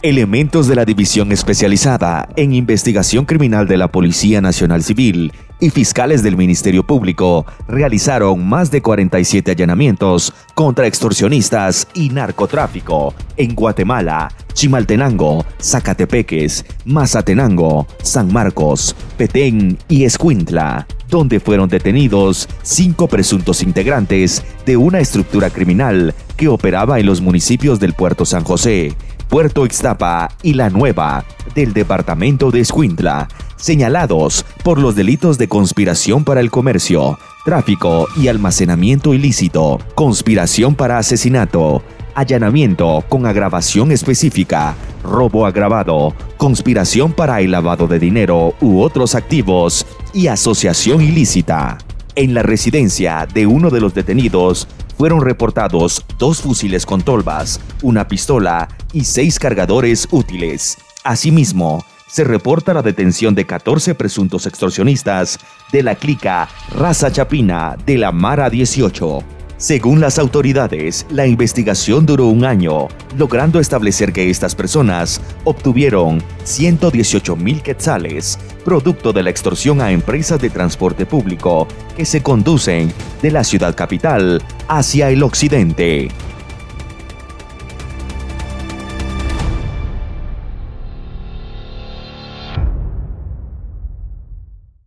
Elementos de la División Especializada en Investigación Criminal de la Policía Nacional Civil y fiscales del Ministerio Público realizaron más de 47 allanamientos contra extorsionistas y narcotráfico en Guatemala, Chimaltenango, Zacatepeques, Mazatenango, San Marcos, Petén y Escuintla, donde fueron detenidos cinco presuntos integrantes de una estructura criminal que operaba en los municipios del Puerto San José, Puerto Ixtapa y La Nueva del departamento de Escuintla, señalados por los delitos de conspiración para el comercio, tráfico y almacenamiento ilícito, conspiración para asesinato, allanamiento con agravación específica, robo agravado, conspiración para el lavado de dinero u otros activos y asociación ilícita. En la residencia de uno de los detenidos fueron reportados dos fusiles con tolvas, una pistola y seis cargadores útiles. Asimismo, se reporta la detención de 14 presuntos extorsionistas de la clica Raza Chapina de la Mara 18. Según las autoridades, la investigación duró un año, logrando establecer que estas personas obtuvieron 118 mil quetzales, producto de la extorsión a empresas de transporte público que se conducen de la ciudad capital hacia el occidente.